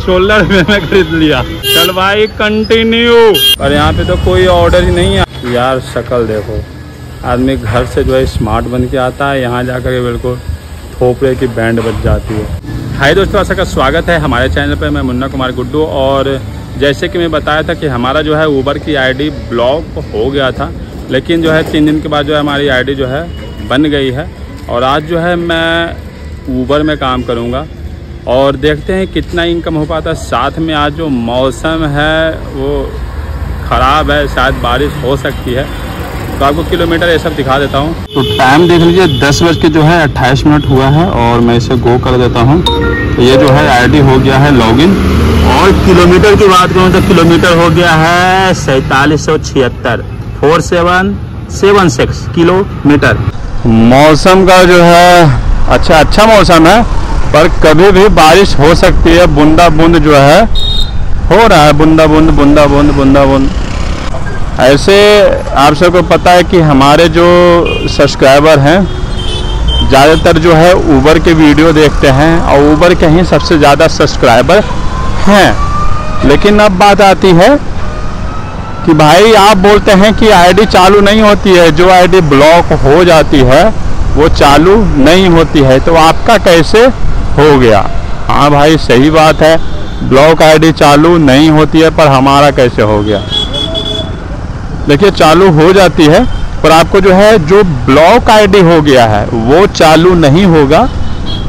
सोलह रुपये में खरीद लिया। चल भाई कंटिन्यू और यहाँ पे तो कोई ऑर्डर ही नहीं है। यार, शक्ल देखो। आदमी घर से जो है स्मार्ट बन के आता है। यहाँ जाकर के बिल्कुल थोपड़े की बैंड बच जाती है। हाय दोस्तों ऐसा का स्वागत है हमारे चैनल पर मैं मुन्ना कुमार गुड्डू और जैसे कि मैं बताया था कि हमारा जो है ऊबर की आईडी ब्लॉक हो गया था। लेकिन जो है तीन दिन के बाद जो है हमारी आईडी जो है बन गई है। और आज जो है मैं ऊबर में काम करूँगा। और देखते हैं कितना इनकम हो पाता है। साथ में आज जो मौसम है, वो ख़राब है, शायद बारिश हो सकती है। तो आपको किलोमीटर ये सब दिखा देता हूँ। तो टाइम देख लीजिए, दस बज के जो है अट्ठाईस मिनट हुआ है और मैं इसे गो कर देता हूँ। तो ये जो है आईडी हो गया है लॉगिन और किलोमीटर की बात करूँ तो किलोमीटर हो गया है सैतालीस सौ छिहत्तर। Four seven seven six kilometre. मौसम का जो है अच्छा अच्छा मौसम है। पर कभी भी बारिश हो सकती है। बूंदा बूंद जो है, हो रहा है। बूंदा बूंद बूंदा बूंद बूंदा बूंद। ऐसे आप सबको पता है कि हमारे जो सब्सक्राइबर हैं, ज़्यादातर जो है ऊबर के वीडियो देखते हैं और ऊबर के ही सबसे ज़्यादा सब्सक्राइबर हैं। लेकिन अब बात आती है कि भाई, आप बोलते हैं कि आईडी चालू नहीं होती है। जो आईडी ब्लॉक हो जाती है, वो चालू नहीं होती है। तो आपका कैसे हो गया। हाँ भाई, सही बात है। ब्लॉक आईडी चालू नहीं होती है, पर हमारा कैसे हो गया? देखिए, चालू हो जाती है, पर आपको जो है, जो ब्लॉक आईडी हो गया है, वो चालू नहीं होगा।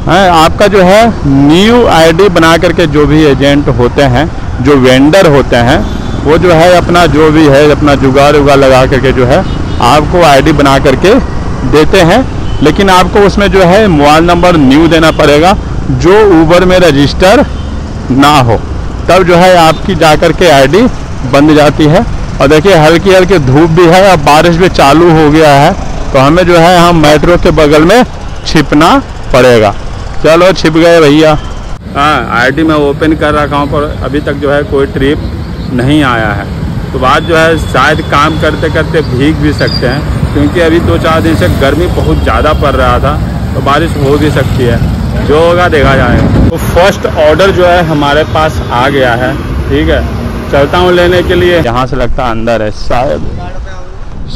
है, आपका जो है, न्यू आईडी बना करके जो भी एजेंट होते हैं, जो वेंडर होते हैं, वो जो है, अपना जो भी है, अपना जुगाड़ उगाड़ लगा करके जो है, आपको आईडी बना करके देते हैं। लेकिन आपको उसमें जो है मोबाइल नंबर न्यू देना पड़ेगा, जो ऊबर में रजिस्टर ना हो। तब जो है आपकी जा कर के आई बन जाती है। और देखिए, हल्की हल्की धूप भी है और बारिश भी चालू हो गया है तो हमें जो है हम मेट्रो के बगल में छिपना पड़ेगा। चलो, छिप गए भैया। हाँ आईडी मैं ओपन कर रखा हूँ, पर अभी तक जो है कोई ट्रिप नहीं आया है। तो बात जो है, शायद काम करते करते भीग भी सकते हैं। क्योंकि अभी दो चार दिन से गर्मी बहुत ज़्यादा पड़ रहा था तो बारिश हो भी सकती है। जो होगा देखा जाएगा। तो फ़र्स्ट ऑर्डर जो है हमारे पास आ गया है, ठीक है? चलता हूँ लेने के लिए। यहाँ से लगता है अंदर है, शायद।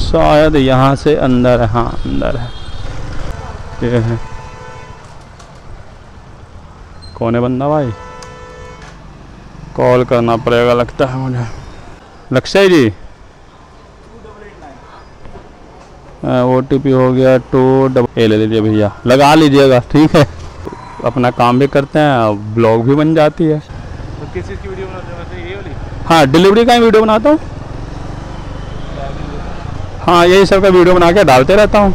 शायद यहाँ से अंदर है हाँ अंदर है। ये है। कौन है बंदा भाई? कॉल करना पड़ेगा, लगता है मुझे। लक्ष्य जी? ओटीपी हो गया टू डबल ए ले लीजिए भैया लगा लीजिएगा ठीक है। अपना काम भी करते हैं ब्लॉग भी बन जाती है। तो किस चीज़ की वीडियो बनाते हैं? ये वाली? हाँ डिलीवरी का ही वीडियो बनाता हूँ। हाँ यही सब का वीडियो बना के डालते रहता हूँ।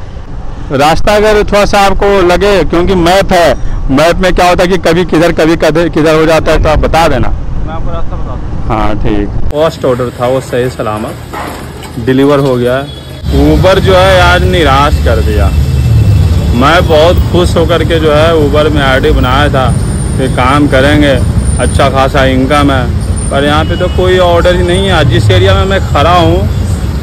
रास्ता अगर थोड़ा सा आपको लगे क्योंकि मैप है मैप में क्या होता है कि कभी किधर कभी किधर किधर हो जाता है तो आप बता देना। मैं आपको रास्ता बता हाँ ठीक। फ़र्स्ट ऑर्डर था वो सही सलामत। डिलीवर हो गया। है ऊबर जो है आज निराश कर दिया। मैं बहुत खुश होकर के जो है ऊबर में आईडी बनाया था कि काम करेंगे अच्छा खासा इनकम है। पर यहाँ पे तो कोई ऑर्डर ही नहीं है। जिस एरिया में मैं खड़ा हूँ,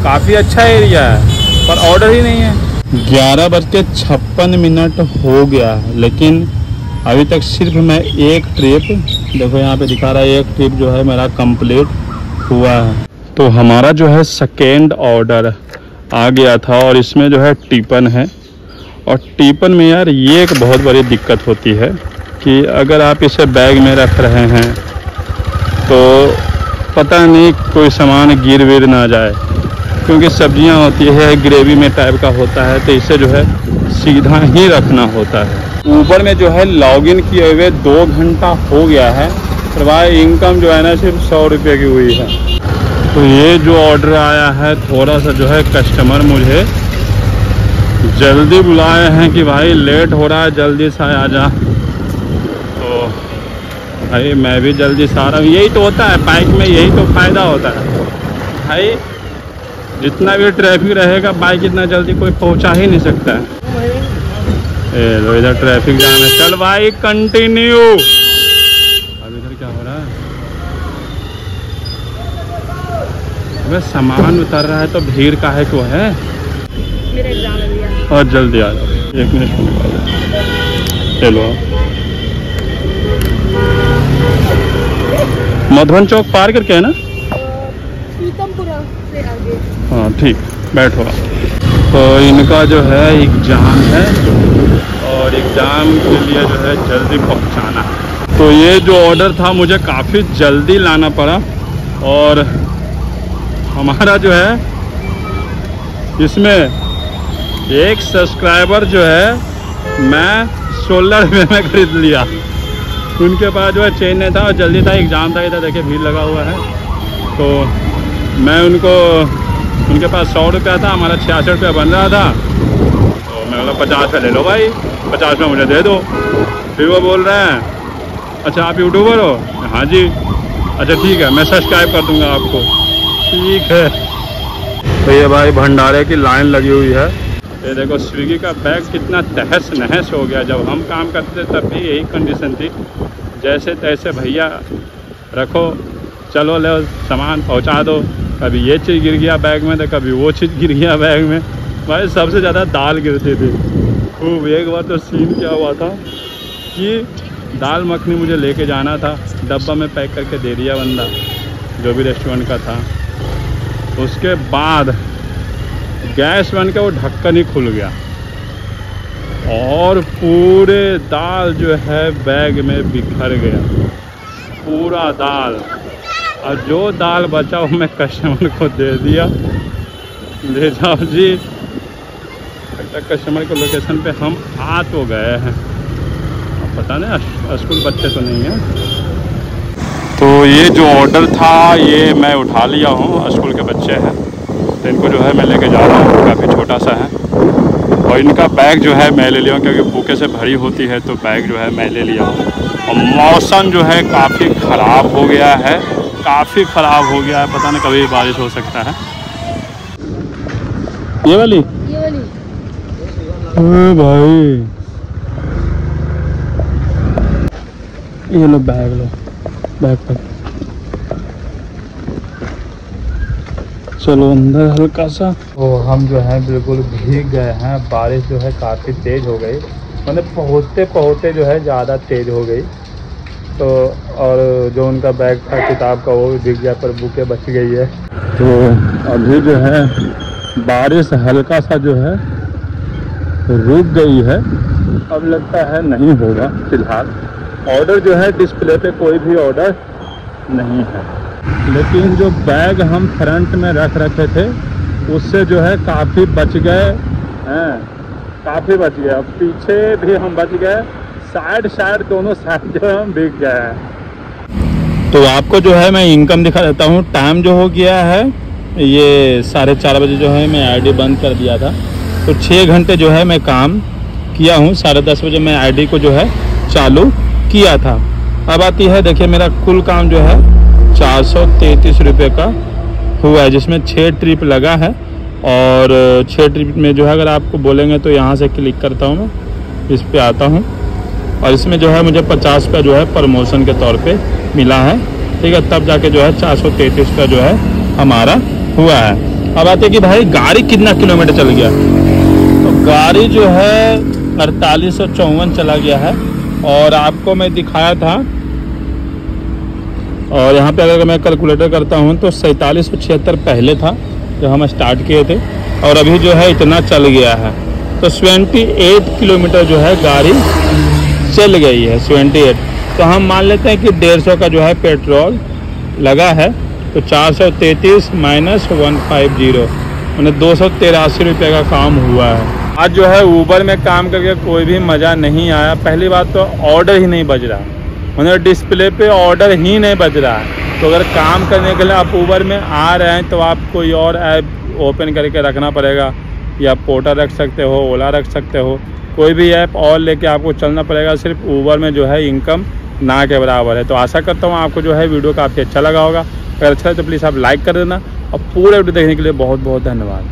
काफ़ी अच्छा एरिया है, पर ऑर्डर ही नहीं है। ग्यारह बज के छप्पन मिनट हो गया, लेकिन अभी तक सिर्फ़ मैं एक ट्रिप देखो यहाँ पे दिखा रहा है, एक ट्रिप जो है मेरा कंप्लीट हुआ है। तो हमारा जो है सेकेंड ऑर्डर आ गया था और इसमें जो है टिपन है। और टिपन में यार ये एक बहुत बड़ी दिक्कत होती है कि अगर आप इसे बैग में रख रहे हैं तो पता नहीं कोई सामान गिर विर ना जाए। क्योंकि सब्ज़ियाँ होती है, ग्रेवी में टाइप का होता है तो इसे जो है सीधा ही रखना होता है। ऊबर में जो है लॉगिन किए हुए दो घंटा हो गया है, पर भाई इनकम जो है ना सिर्फ़ सौ रुपये की हुई है। तो ये जो ऑर्डर आया है थोड़ा सा जो है कस्टमर मुझे जल्दी बुलाए हैं कि भाई लेट हो रहा है जल्दी से आ जा। तो भाई मैं भी जल्दी से आ रहा हूँ। यही तो होता है बाइक में यही तो फ़ायदा होता है। भाई जितना भी ट्रैफ़िक रहेगा बाइक इतना जल्दी कोई पहुँचा ही नहीं सकता है। ए लो इधर ट्रैफ़िक जाम है चल भाई कंटिन्यू अब इधर क्या हो रहा है अबे सामान उतर रहा है तो भीड़ का है क्यों है? मेरा एग्ज़ाम है भैया। और जल्दी आ जाओ। एक मिनट में चलो मधुबन चौक पार करके है ना पीतमपुरा से आगे। हाँ ठीक। बैठो तो इनका जो है एग्ज़ाम है और एग्ज़ाम के लिए जो है जल्दी पहुंचाना। तो ये जो ऑर्डर था मुझे काफ़ी जल्दी लाना पड़ा और हमारा जो है, इसमें एक सब्सक्राइबर जो है, मैं सोलह रुपये में खरीद लिया। उनके पास जो है चेन नहीं था और जल्दी था एग्ज़ाम था, इधर देखिए भीड़ लगा हुआ है। तो मैं उनको, उनके पास सौ रुपया था, हमारा छियासठ रुपया बन रहा था। तो मैं बोला, पचास का ले लो भाई, पचास में मुझे दे दो। फिर वो बोल रहे हैं अच्छा आप यूट्यूबर हो? हाँ जी। अच्छा ठीक है, मैं सब्सक्राइब कर दूँगा आपको। ठीक है। तो ये भाई भंडारे की लाइन लगी हुई है। ये देखो, स्विगी का बैग कितना तहस नहस हो गया। जब हम काम करते थे, तब भी यही कंडीशन थी। जैसे तैसे भैया, रखो, चलो, ले, सामान पहुँचा दो। कभी ये चीज़ गिर गया बैग में तो कभी वो चीज़ गिर गया बैग में। भाई, सबसे ज़्यादा दाल गिरती थी। खूब, एक बार तो सीन क्या हुआ था कि दाल मखनी मुझे लेके जाना था। डब्बा में पैक करके दे दिया बंदा, जो भी रेस्टोरेंट का था। उसके बाद गैस बन के वो ढक्कन ही खुल गया। और पूरे दाल जो है बैग में बिखर गया। पूरा दाल। और जो दाल बचा वो मैं कस्टमर को दे दिया। ले जाओ जी। लगता कस्टमर के लोकेशन पे हम आ तो गए हैं। पता नहीं स्कूल बच्चे तो नहीं हैं। तो ये जो ऑर्डर था ये मैं उठा लिया हूँ। स्कूल के बच्चे हैं। तो इनको जो है मैं लेके जा रहा हूँ। काफ़ी छोटा सा है। और इनका बैग जो है मैं ले लिया हूँ क्योंकि भूखे से भरी होती है तो बैग जो है मैं ले लिया हूँ। और मौसम जो है काफ़ी ख़राब हो गया है। काफ़ी ख़राब हो गया है। पता नहीं कभी बारिश हो सकता है। ये वाली? ये वाली। भाई। ये लो बैग लो। बैग पर चलो अंदर हल्का सा। तो हम जो है बिल्कुल भीग गए हैं। बारिश जो है काफ़ी तेज़ हो गई। मतलब पहुँचते पहुँचते जो है ज़्यादा तेज़ हो गई। तो और जो उनका बैग था किताब का वो भी भीग गया पर बुके बच गई है। तो अभी जो है बारिश हल्का सा जो है रुक गई है। अब लगता है नहीं होगा फ़िलहाल। ऑर्डर जो है डिस्प्ले पे कोई भी ऑर्डर नहीं है। लेकिन जो बैग हम फ्रंट में रख रखे थे, उससे जो है काफ़ी बच गए। हैं, काफ़ी बच गए। अब पीछे भी हम बच गए। साइड साइड दोनों साइड जो है हम बिक गए हैं। तो आपको जो है मैं इनकम दिखा देता हूँ। टाइम जो हो गया है, ये साढ़े चार बजे जो है मैं आईडी बंद कर दिया था। तो छः घंटे जो है मैं काम किया हूँ। साढ़े दस बजे मैं आईडी को जो है चालू किया था। अब आती है, देखिए मेरा कुल काम जो है, चार सौ तैंतीस रुपये का हुआ है, जिसमें छः ट्रिप लगा है। और छः ट्रिप में जो है, अगर आपको बोलेंगे तो यहाँ से क्लिक करता हूँ मैं, इस पर आता हूँ। और इसमें जो है, मुझे पचास रुपया जो है, प्रमोशन के तौर पे मिला है। ठीक है, तब जाके जो है, चार सौ तैंतीस रुपया जो है, हमारा हुआ है। अब आते कि भाई, गाड़ी कितना किलोमीटर चल गया? तो गाड़ी जो है, अड़तालीस सौ चौवन चला गया है। और आपको मैं दिखाया था। और यहाँ पे अगर मैं कैलकुलेटर करता हूँ तो सैंतालीस सौ छिहत्तर पहले था जो हम स्टार्ट किए थे। और अभी जो है, इतना चल गया है। तो 78 किलोमीटर जो है, गाड़ी चल गई है 78 तो हम मान लेते हैं कि 150 का जो है, पेट्रोल लगा है। तो चार सौ तैंतीस माइनस वन फाइव ज़ीरो मैंने दो सौ तिरासी रुपये का काम हुआ है। आज जो है ऊबर में काम करके कोई भी मज़ा नहीं आया। पहली बात तो ऑर्डर ही नहीं बज रहा। मतलब डिस्प्ले पे ऑर्डर ही नहीं बज रहा। है तो अगर काम करने के लिए आप ऊबर में आ रहे हैं तो आप कोई और ऐप ओपन करके रखना पड़ेगा। या पोर्टर रख सकते हो, ओला रख सकते हो। कोई भी ऐप और लेके आपको चलना पड़ेगा। सिर्फ़ ऊबर में जो है इनकम ना के बराबर है। तो आशा करता हूँ आपको जो है वीडियो काफ़ी अच्छा लगा होगा। अगर अच्छा है तो प्लीज़ आप लाइक कर देना। और पूरे वीडियो देखने के लिए बहुत बहुत धन्यवाद।